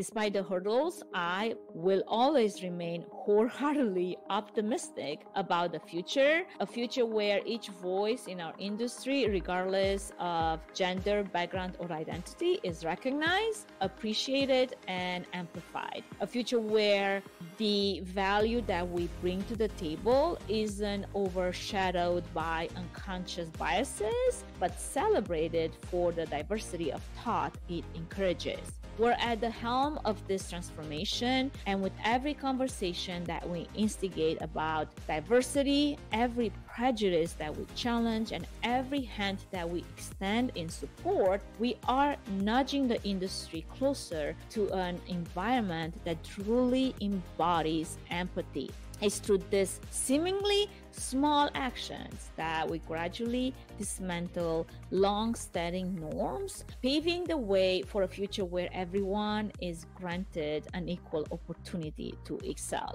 Despite the hurdles, I will always remain wholeheartedly optimistic about the future, a future where each voice in our industry, regardless of gender, background, or identity, is recognized, appreciated, and amplified. A future where the value that we bring to the table isn't overshadowed by unconscious biases, but celebrated for the diversity of thought it encourages. We're at the helm of this transformation, and with every conversation that we instigate about diversity, every prejudice that we challenge, and every hand that we extend in support, we are nudging the industry closer to an environment that truly embodies empathy. It's through these seemingly small actions that we gradually dismantle long-standing norms, paving the way for a future where everyone is granted an equal opportunity to excel.